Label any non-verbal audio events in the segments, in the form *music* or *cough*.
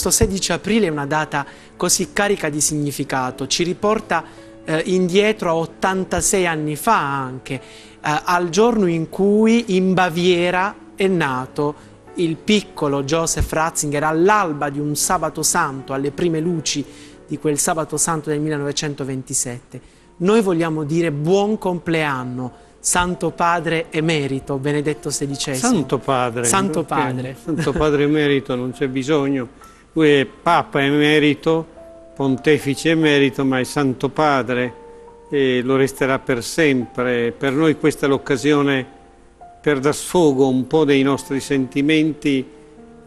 questo 16 aprile è una data così carica di significato, ci riporta eh, indietro a 86 anni fa anche, eh, al giorno in cui in Baviera è nato il piccolo Joseph Ratzinger all'alba di un sabato santo, alle prime luci di quel sabato santo del 1927. Noi vogliamo dire buon compleanno, Santo Padre emerito, Benedetto XVI. Santo Padre. Santo Padre. Santo Padre emerito, non c'è bisogno. È Papa emerito, Pontefice emerito, ma è Santo Padre e lo resterà per sempre. Per noi questa è l'occasione per dar sfogo un po' dei nostri sentimenti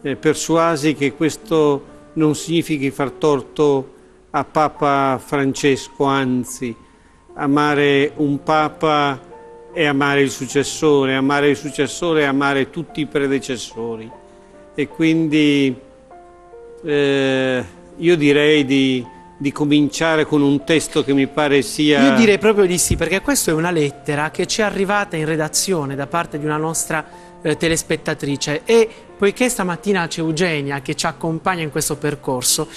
eh, persuasi che questo non significhi far torto a Papa Francesco, anzi, amare un Papa è amare il successore, amare il successore è amare tutti i predecessori. E quindi eh, io direi di di cominciare con un testo che mi pare sia... Io direi proprio di sì, perché questa è una lettera che ci è arrivata in redazione da parte di una nostra eh, telespettatrice e poiché stamattina c'è Eugenia che ci accompagna in questo percorso,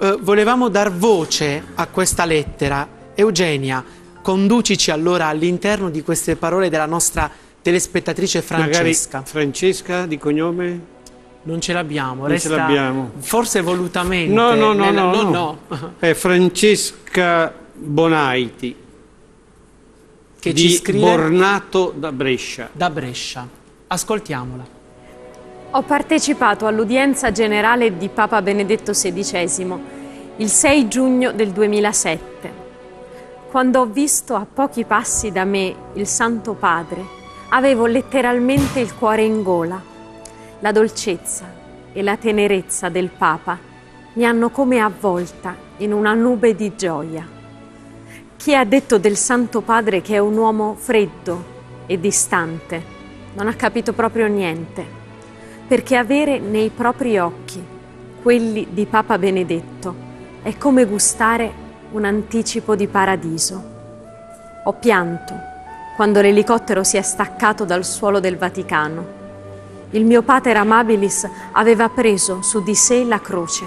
eh, volevamo dar voce a questa lettera. Eugenia, conducici allora all'interno di queste parole della nostra telespettatrice Francesca. Magari Francesca di cognome? Non ce l'abbiamo, non ce l'abbiamo. Forse volutamente. No, no, no, no, no, no. È Francesca Bonaiti. Che di ci scrive Bornato da Brescia. Da Brescia. Ascoltiamola. Ho partecipato all'udienza generale di Papa Benedetto XVI il 6 giugno del 2007. Quando ho visto a pochi passi da me il Santo Padre, avevo letteralmente il cuore in gola la dolcezza e la tenerezza del Papa mi hanno come avvolta in una nube di gioia. Chi ha detto del Santo Padre che è un uomo freddo e distante non ha capito proprio niente, perché avere nei propri occhi quelli di Papa Benedetto è come gustare un anticipo di paradiso. Ho pianto quando l'elicottero si è staccato dal suolo del Vaticano il mio pater amabilis aveva preso su di sé la croce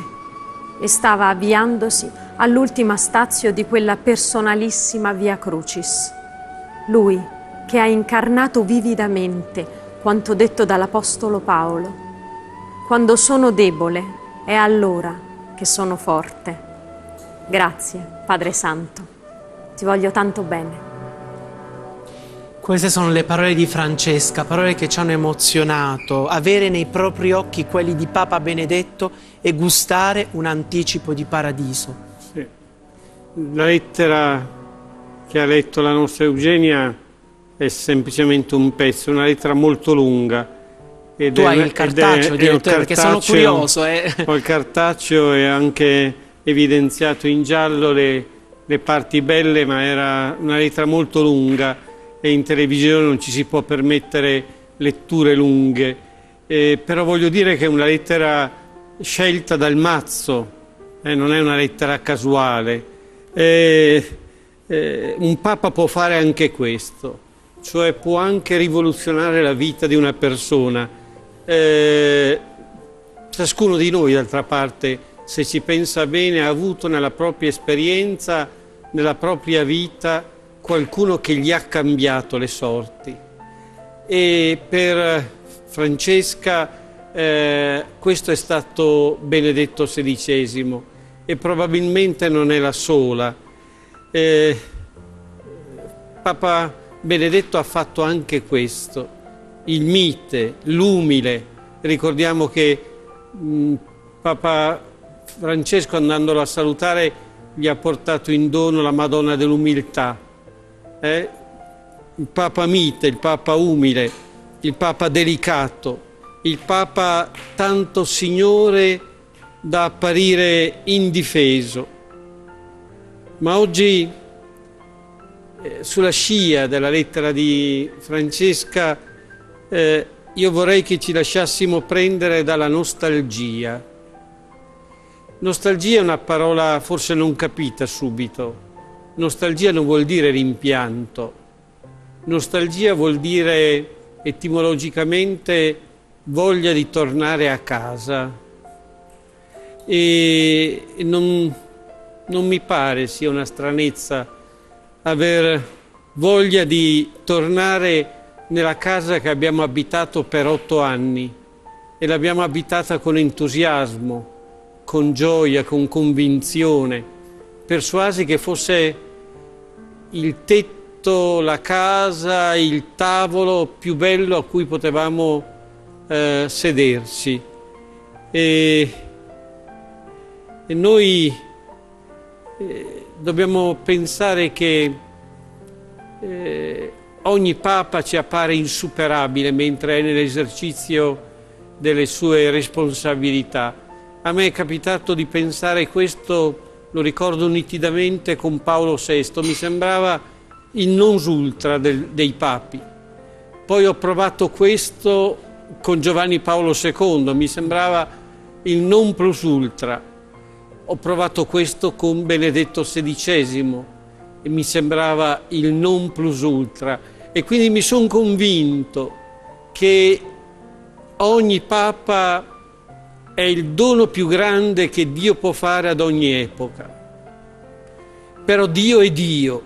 e stava avviandosi all'ultima stazio di quella personalissima Via Crucis. Lui che ha incarnato vividamente quanto detto dall'Apostolo Paolo. Quando sono debole è allora che sono forte. Grazie, Padre Santo. Ti voglio tanto bene. Queste sono le parole di Francesca, parole che ci hanno emozionato, avere nei propri occhi quelli di Papa Benedetto e gustare un anticipo di paradiso. Sì. La lettera che ha letto la nostra Eugenia è semplicemente un pezzo, una lettera molto lunga. Ed tu è, hai il cartaceo, è, direttore, perché sono curioso. Eh. *laughs* Ho il cartaceo e anche evidenziato in giallo le, le parti belle, ma era una lettera molto lunga e in televisione non ci si può permettere letture lunghe, eh, però voglio dire che è una lettera scelta dal mazzo, eh, non è una lettera casuale. Eh, eh, un Papa può fare anche questo, cioè può anche rivoluzionare la vita di una persona. Eh, ciascuno di noi, d'altra parte, se ci pensa bene, ha avuto nella propria esperienza, nella propria vita, qualcuno che gli ha cambiato le sorti. E per Francesca eh, questo è stato Benedetto XVI e probabilmente non è la sola. Eh, Papa Benedetto ha fatto anche questo, il mite, l'umile. Ricordiamo che mh, Papa Francesco andandolo a salutare gli ha portato in dono la Madonna dell'umiltà eh, il Papa mite, il Papa umile, il Papa delicato, il Papa tanto signore da apparire indifeso. Ma oggi, eh, sulla scia della lettera di Francesca, eh, io vorrei che ci lasciassimo prendere dalla nostalgia. Nostalgia è una parola forse non capita subito Nostalgia non vuol dire rimpianto, nostalgia vuol dire etimologicamente voglia di tornare a casa. e non, non mi pare sia una stranezza aver voglia di tornare nella casa che abbiamo abitato per otto anni. E l'abbiamo abitata con entusiasmo, con gioia, con convinzione, persuasi che fosse il tetto, la casa, il tavolo più bello a cui potevamo eh, sederci. E, e noi eh, dobbiamo pensare che eh, ogni Papa ci appare insuperabile mentre è nell'esercizio delle sue responsabilità. A me è capitato di pensare questo, lo ricordo nitidamente, con Paolo VI, mi sembrava il non ultra del, dei papi. Poi ho provato questo con Giovanni Paolo II, mi sembrava il non plus ultra. Ho provato questo con Benedetto XVI e mi sembrava il non plus ultra e quindi mi sono convinto che ogni Papa è il dono più grande che Dio può fare ad ogni epoca. Però Dio è Dio,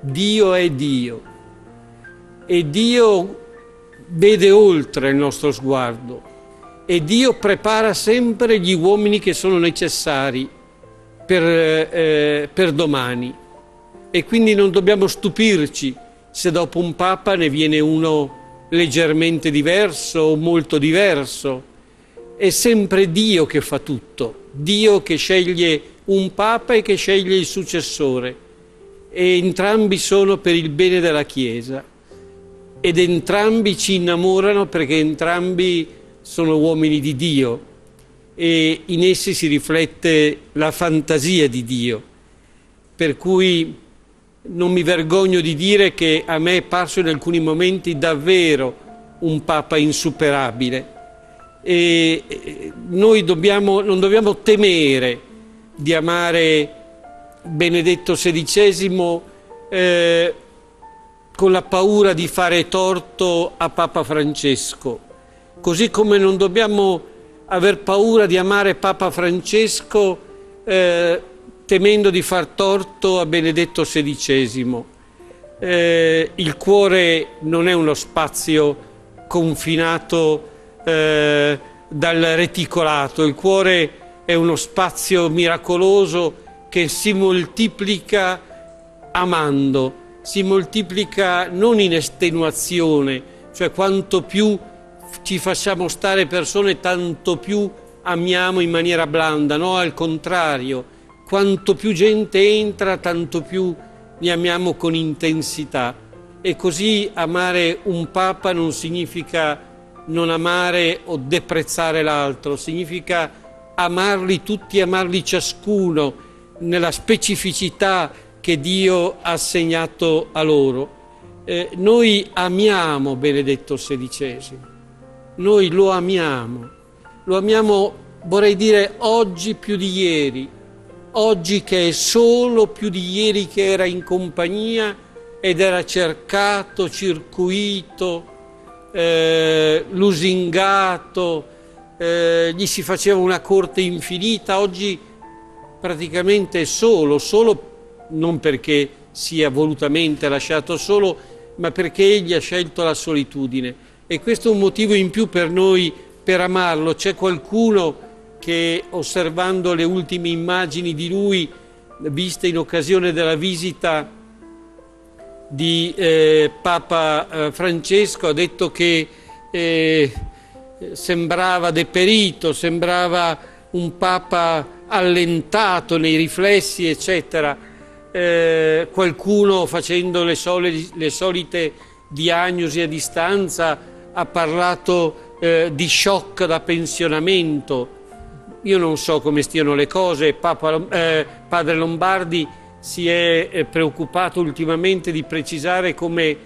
Dio è Dio e Dio vede oltre il nostro sguardo e Dio prepara sempre gli uomini che sono necessari per, eh, per domani e quindi non dobbiamo stupirci se dopo un Papa ne viene uno leggermente diverso o molto diverso. È sempre Dio che fa tutto, Dio che sceglie un Papa e che sceglie il successore. E entrambi sono per il bene della Chiesa. Ed entrambi ci innamorano perché entrambi sono uomini di Dio e in essi si riflette la fantasia di Dio. Per cui non mi vergogno di dire che a me è parso in alcuni momenti davvero un Papa insuperabile e noi dobbiamo, non dobbiamo temere di amare Benedetto XVI eh, con la paura di fare torto a Papa Francesco, così come non dobbiamo aver paura di amare Papa Francesco eh, temendo di far torto a Benedetto XVI. Eh, il cuore non è uno spazio confinato eh, dal reticolato, il cuore è uno spazio miracoloso che si moltiplica amando, si moltiplica non in estenuazione, cioè quanto più ci facciamo stare persone tanto più amiamo in maniera blanda, no al contrario quanto più gente entra, tanto più li amiamo con intensità. E così amare un Papa non significa non amare o deprezzare l'altro, significa amarli tutti, amarli ciascuno nella specificità che Dio ha assegnato a loro. Eh, noi amiamo Benedetto XVI, noi lo amiamo, lo amiamo vorrei dire oggi più di ieri, oggi che è solo più di ieri che era in compagnia ed era cercato, circuito, eh, lusingato, eh, gli si faceva una corte infinita, oggi praticamente è solo, solo non perché sia volutamente lasciato solo, ma perché egli ha scelto la solitudine. E questo è un motivo in più per noi per amarlo. C'è qualcuno che osservando le ultime immagini di lui viste in occasione della visita di eh, Papa eh, Francesco ha detto che eh, sembrava deperito, sembrava un Papa allentato nei riflessi, eccetera. Eh, qualcuno facendo le, sole, le, solite diagnosi a distanza ha parlato eh, di shock da pensionamento io non so come stiano le cose, Papa, eh, padre Lombardi si è eh, preoccupato ultimamente di precisare come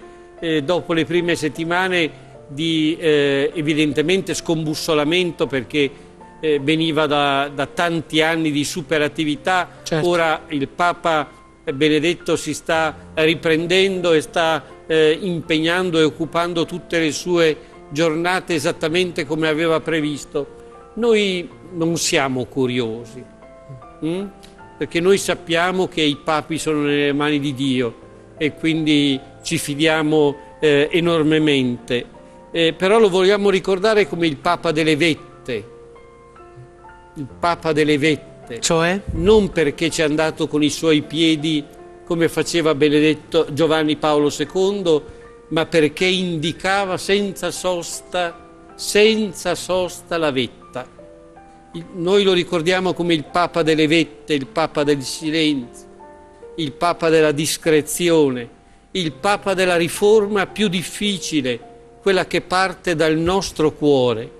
eh, dopo le prime settimane di eh, evidentemente scombussolamento perché eh, veniva da, da, tanti anni di superattività, certo. ora il Papa Benedetto si sta riprendendo e sta eh, impegnando e occupando tutte le sue giornate esattamente come aveva previsto Noi non siamo curiosi, hm? Perché noi sappiamo che i papi sono nelle mani di Dio e quindi ci fidiamo eh, enormemente. Eh, però lo vogliamo ricordare come il Papa delle vette, il Papa delle vette. Cioè? Non perché ci è andato con i suoi piedi come faceva Benedetto Giovanni Paolo II, ma perché indicava senza sosta, senza sosta la vetta. Noi lo ricordiamo come il Papa delle vette, il Papa del silenzio, il Papa della discrezione, il Papa della riforma più difficile, quella che parte dal nostro cuore,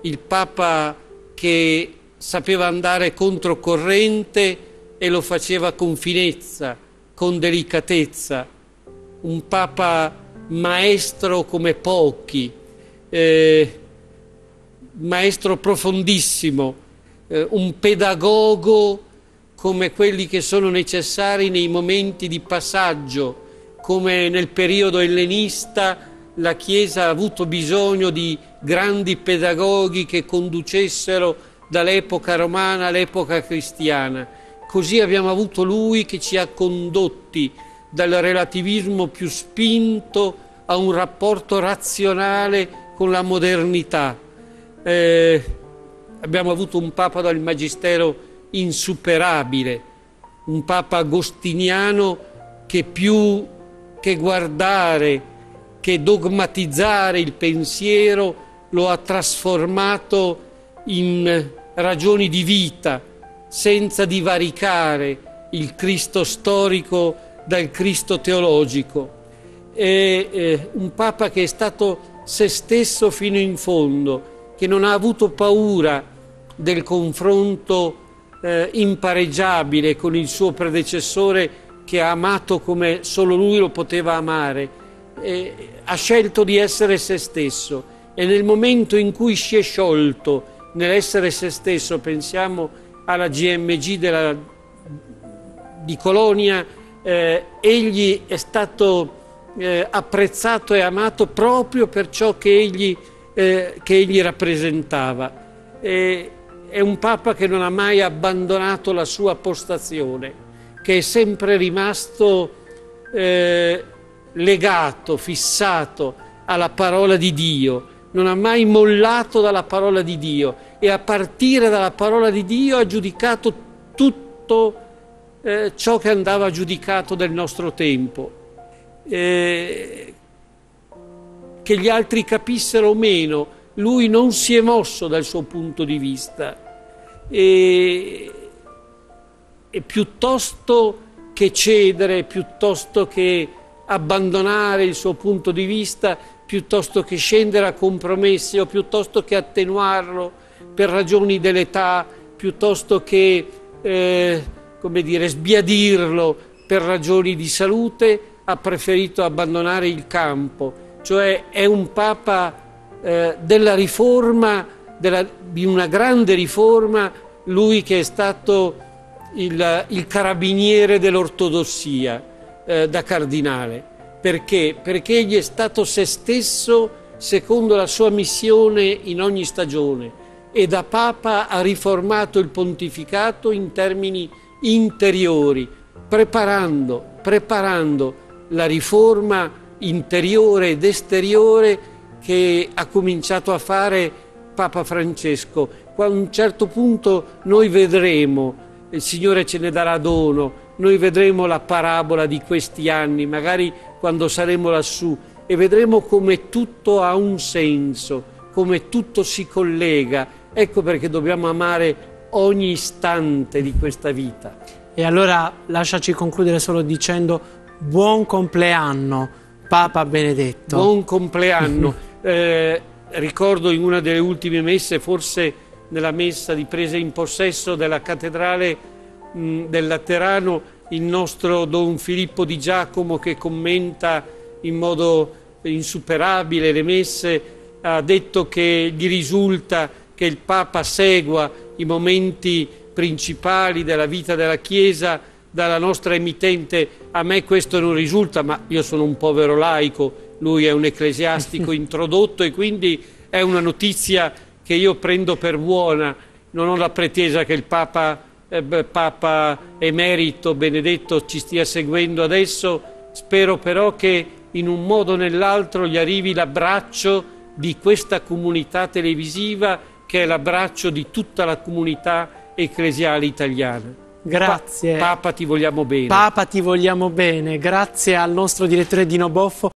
il Papa che sapeva andare controcorrente e lo faceva con finezza, con delicatezza, un Papa maestro come pochi, eh, maestro profondissimo, eh, un pedagogo come quelli che sono necessari nei momenti di passaggio, come nel periodo ellenista la Chiesa ha avuto bisogno di grandi pedagoghi che conducessero dall'epoca romana all'epoca cristiana. Così abbiamo avuto lui che ci ha condotti dal relativismo più spinto a un rapporto razionale con la modernità. Eh, abbiamo avuto un Papa dal Magistero insuperabile, un Papa agostiniano che più che guardare, che dogmatizzare il pensiero lo ha trasformato in ragioni di vita, senza divaricare il Cristo storico dal Cristo teologico. È eh, un Papa che è stato se stesso fino in fondo, che non ha avuto paura del confronto eh, impareggiabile con il suo predecessore che ha amato come solo lui lo poteva amare. Eh, ha scelto di essere se stesso e nel momento in cui si è sciolto nell'essere se stesso, pensiamo alla GMG della, di Colonia, eh, egli è stato eh, apprezzato e amato proprio per ciò che egli, eh, che egli rappresentava. è un Papa che non ha mai abbandonato la sua postazione, che è sempre rimasto eh, legato, fissato alla parola di Dio, non ha mai mollato dalla parola di Dio e a partire dalla parola di Dio ha giudicato tutto eh, ciò che andava giudicato del nostro tempo. Eh, che gli altri capissero o meno, lui non si è mosso dal suo punto di vista. E, e piuttosto che cedere, piuttosto che abbandonare il suo punto di vista, piuttosto che scendere a compromessi o piuttosto che attenuarlo per ragioni dell'età, piuttosto che eh, come dire, sbiadirlo per ragioni di salute, ha preferito abbandonare il campo, cioè è un Papa eh, della riforma, della, di una grande riforma, lui che è stato il, il carabiniere dell'ortodossia eh, da cardinale. Perché? Perché egli è stato se stesso secondo la sua missione in ogni stagione e da Papa ha riformato il pontificato in termini interiori, preparando, preparando la riforma interiore ed esteriore che ha cominciato a fare Papa Francesco. A un certo punto noi vedremo, il Signore ce ne darà dono, noi vedremo la parabola di questi anni, magari quando saremo lassù, e vedremo come tutto ha un senso, come tutto si collega. Ecco perché dobbiamo amare ogni istante di questa vita. E allora lasciaci concludere solo dicendo buon compleanno, Papa Benedetto. Buon compleanno. *laughs* eh, ricordo in una delle ultime messe, forse nella messa di presa in possesso della cattedrale mh, del Laterano, il nostro Don Filippo di Giacomo che commenta in modo insuperabile le messe, ha detto che gli risulta che il Papa segua i momenti principali della vita della Chiesa dalla nostra emittente. A me questo non risulta, ma io sono un povero laico, lui è un ecclesiastico *laughs* introdotto e quindi è una notizia che io prendo per buona, non ho la pretesa che il Papa, eh, Papa emerito Benedetto ci stia seguendo adesso, spero però che in un modo o nell'altro gli arrivi l'abbraccio di questa comunità televisiva che è l'abbraccio di tutta la comunità ecclesiale italiana. Grazie. Pa Papa ti vogliamo bene. Papa ti vogliamo bene, grazie al nostro direttore Dino Boffo.